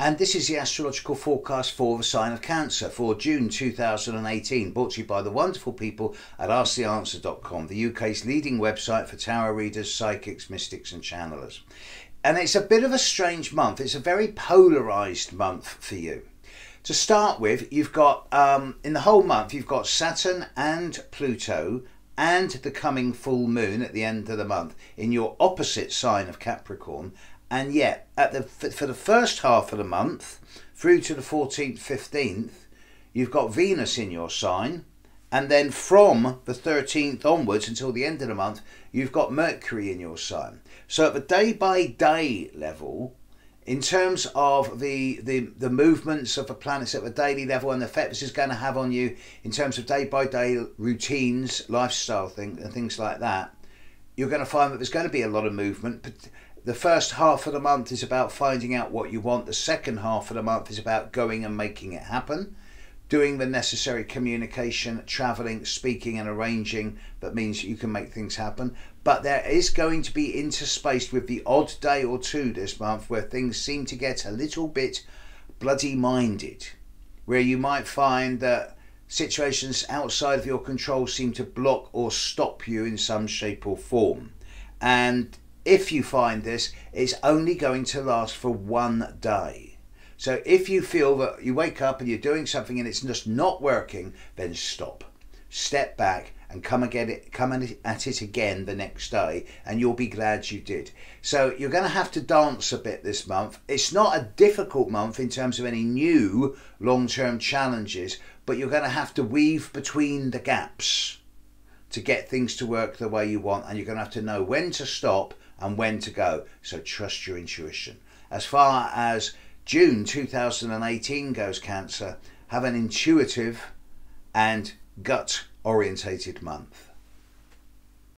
and this is the astrological forecast for the sign of Cancer for June 2018, brought to you by the wonderful people at AskTheAnswer.com, the UK's leading website for tarot readers, psychics, mystics, and channelers. And it's a bit of a strange month. It's a very polarized month for you. To start with, you've got um, in the whole month, you've got Saturn and Pluto and the coming full moon at the end of the month in your opposite sign of Capricorn and yet at the for the first half of the month through to the 14th 15th you've got venus in your sign. And then from the 13th onwards until the end of the month you've got mercury in your sign. So at the day by day level in terms of the, the the movements of the planets at the daily level and the effect this is going to have on you in terms of day by day routines lifestyle thing and things like that you're going to find that there's going to be a lot of movement the first half of the month is about finding out what you want. The second half of the month is about going and making it happen, doing the necessary communication, traveling, speaking, and arranging that means you can make things happen. But there is going to be interspaced with the odd day or two this month where things seem to get a little bit bloody minded, where you might find that situations outside of your control seem to block or stop you in some shape or form. And if you find this, it's only going to last for one day. So if you feel that you wake up and you're doing something and it's just not working, then stop. Step back and come again it come at it again the next day and you'll be glad you did. So you're going to have to dance a bit this month. It's not a difficult month in terms of any new long-term challenges, but you're going to have to weave between the gaps to get things to work the way you want and you're going to have to know when to stop and when to go. So trust your intuition. As far as June 2018 goes, Cancer, have an intuitive and gut orientated month.